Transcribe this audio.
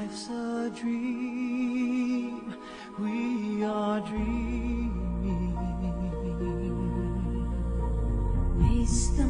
Life's a dream, we are dreaming. Waste the